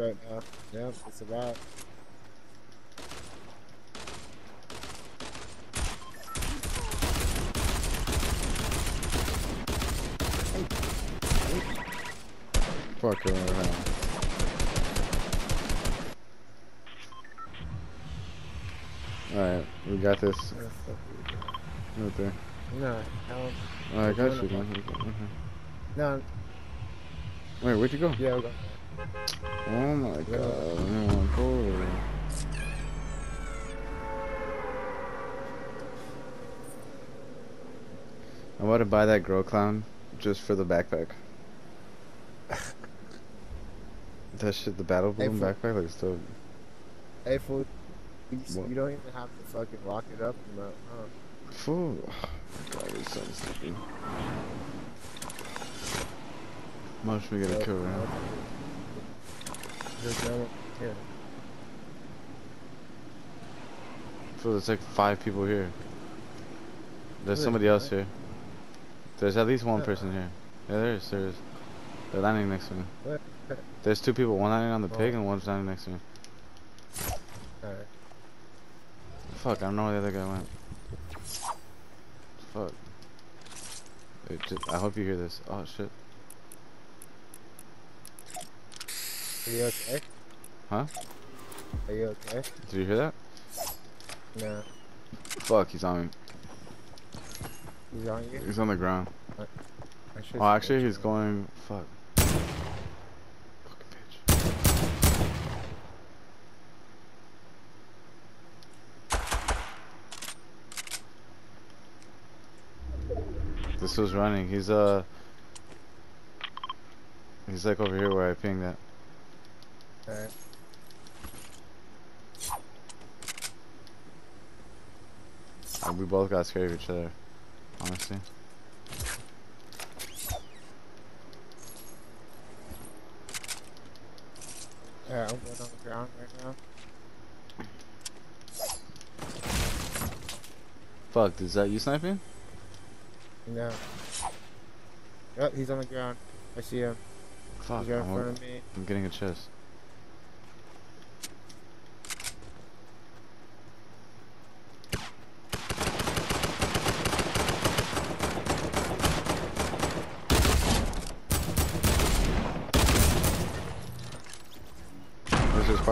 right now. Yep, it's a wrap. Fuck her right now. Alright, we got this Yeah, right there. No, hell, oh, Alright, got you, man. Okay. no, Wait, where'd you go? yeah. Oh my god, man, go. I want to buy that girl clown just for the backpack. that shit, the battle Hey, balloon fool. backpack looks dope. Hey, fool, you, you don't even have to fucking lock it up, bro. Huh? Fool. God, this sounds stupid. Watch me get a Yep, kill yep. There's no one here. Fool, there's like five people here. There's somebody else here. There's at least one uh, person here. Yeah, there is, there is. They're landing next to me. There's two people, one landing on the oh. pig Oh. and one's landing next to me. Alright. Fuck, I don't know where the other guy went. Fuck. Wait, just, I hope you hear this. Oh shit. Are you okay? Huh? Are you okay? Did you hear that? No. Fuck, he's on me. He's on you? He's on the ground. Should Oh, actually, he's going. Fuck. Fucking bitch. This was running. He's uh. He's like over here where I pinged at. Alright. Uh, we both got scared of each other. Honestly. Alright, I'm going on the ground right now. Fuck, is that you sniping? No. Yep, he's on the ground. I see him. Fuck, he's right in front of me. I'm getting a chest.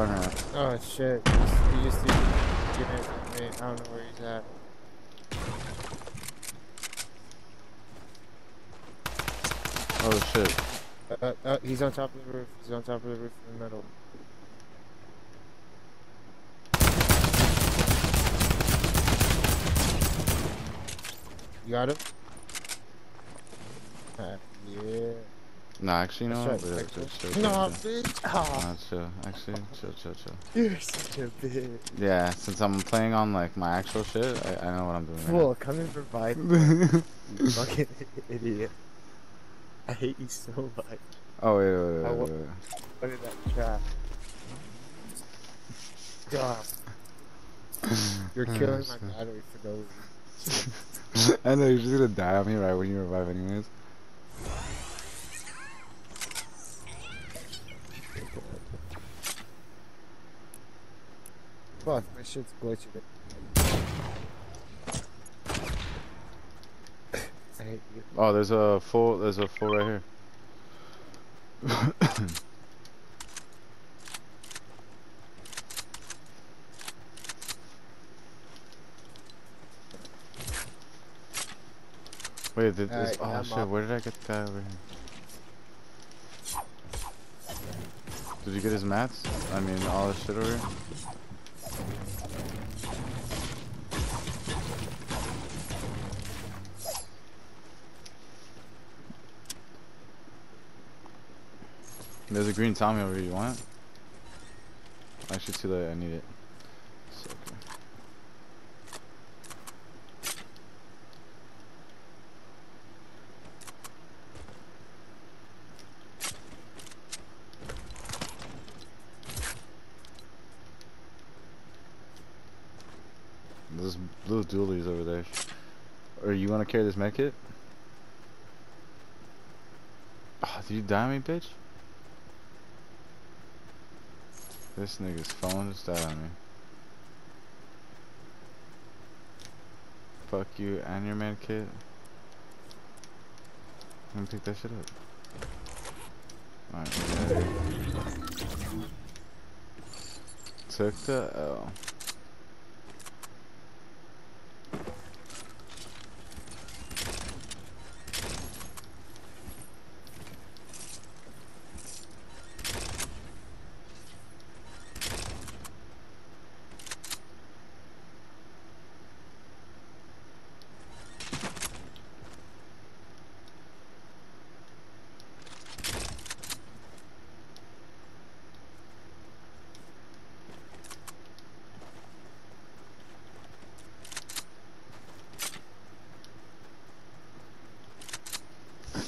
Oh shit. He get it from me. I don't know where he's at. Oh shit. Uh, uh, uh, he's on top of the roof. He's on top of the roof in the middle. You got him? Uh, yeah. Nah, actually, no. That's right, right. chill, No, bitch. Oh, Nah, ah. chill. Actually, chill, chill, chill. you're such a bitch. Yeah, since I'm playing on like my actual shit, I, I know what I'm doing. Fool, come and provide me, you fucking idiot. I hate you so much. oh wait, wait, wait, wa- wait, wait. What is that trap? God. You're killing my battery for no reason. I know you're just gonna die on me right when you revive, anyways. Fuck, my shit's glitching. I hate you. Oh, there's a full. There's a full right here. Wait, did this, Alright, oh shit, up. where did I get that over here? Did you get his mats? I mean, all this shit over here? There's a green Tommy over here, you want it? Actually, too late, I need it. It's okay. There's blue dualies over there. Or you want to carry this med kit? Oh, did you die me, bitch? This nigga's phone just died on me. Fuck you and your med kit. Let me pick that shit up. Alright. Took the L.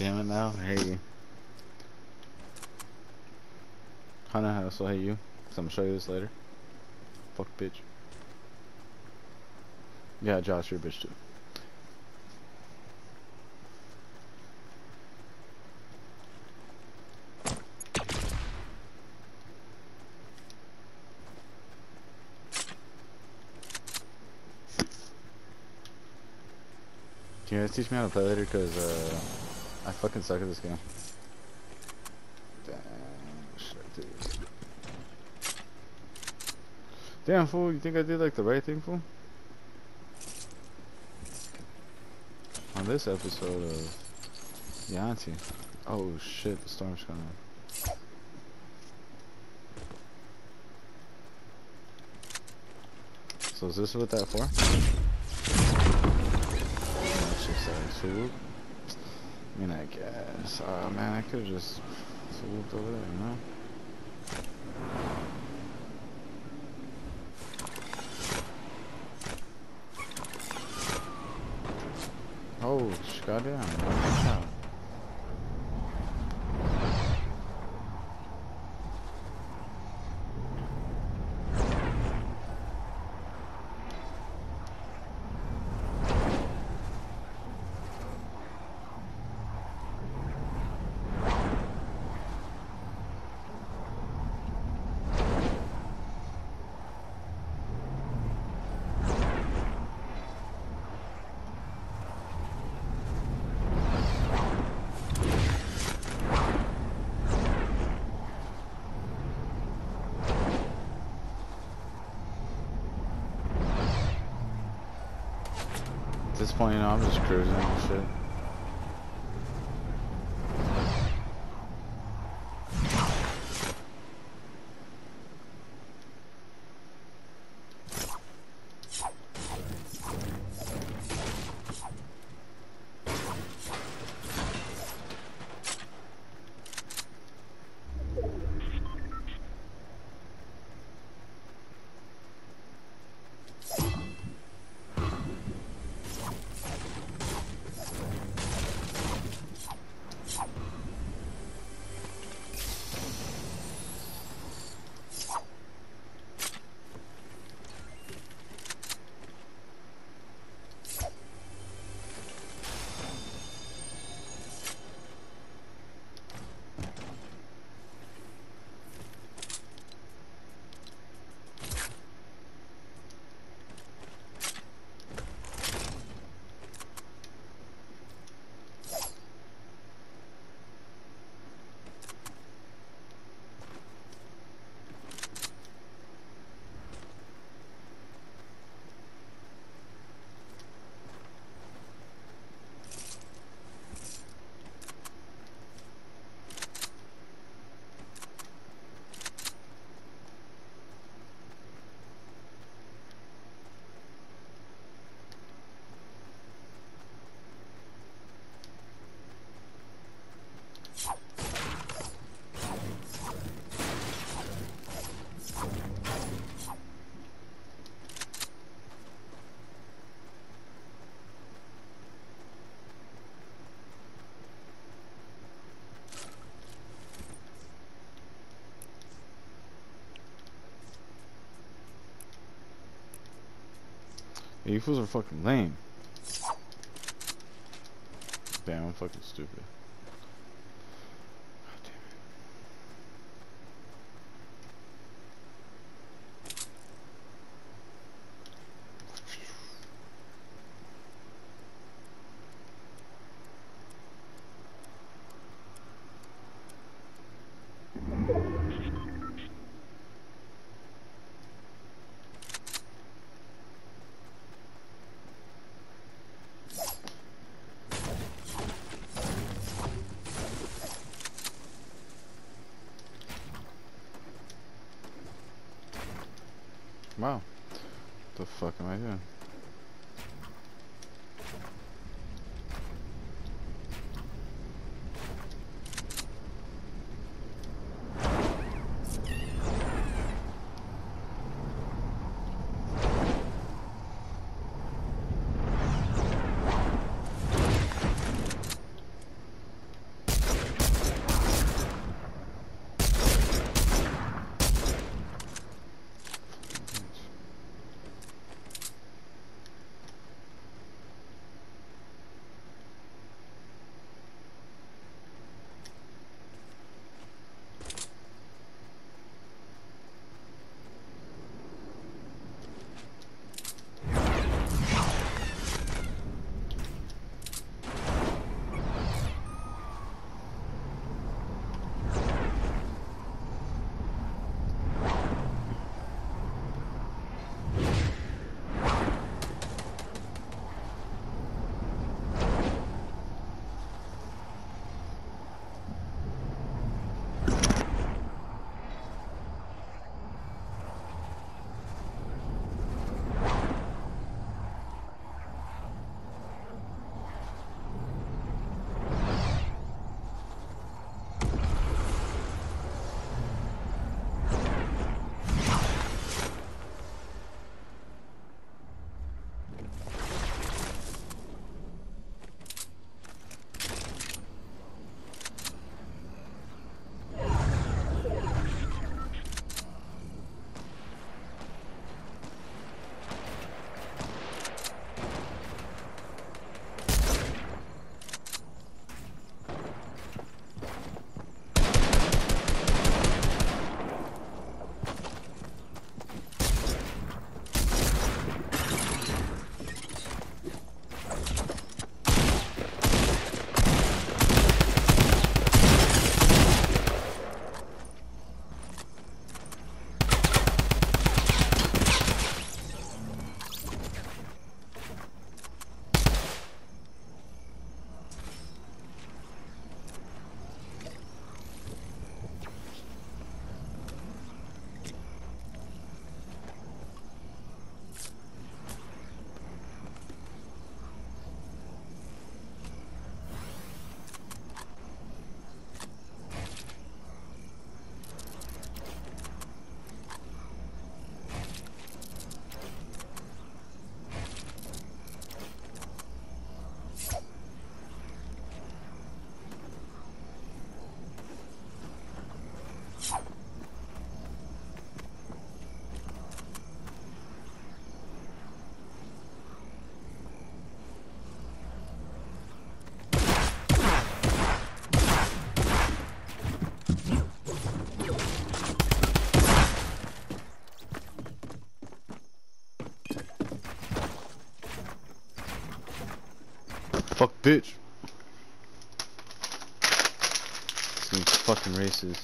Damn it now, I hate you. I also hate you. Cause I'm gonna show you this later. Fuck bitch. Yeah, Josh, you're a bitch too. Can you guys teach me how to play later? Cause uh, I fucking suck at this game. Damn, shit. Damn fool, you think I did like the right thing, fool? On this episode of Yanti. Oh shit, the storm's coming. So is this what that for? Oh, That's just like swoop. I mean, I guess. Oh man, I could have just swooped over there, you know? Oh, goddamn. Know, I'm just cruising and shit. Yeah, you fools are fucking lame. Damn, I'm fucking stupid. Wow. What The fuck am I doing? Fuck bitch. These fucking races.